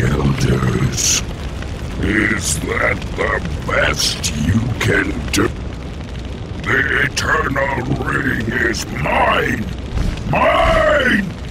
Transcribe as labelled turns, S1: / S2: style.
S1: elders. Is that the best you can do? The Eternal Ring is! Mine! Mine!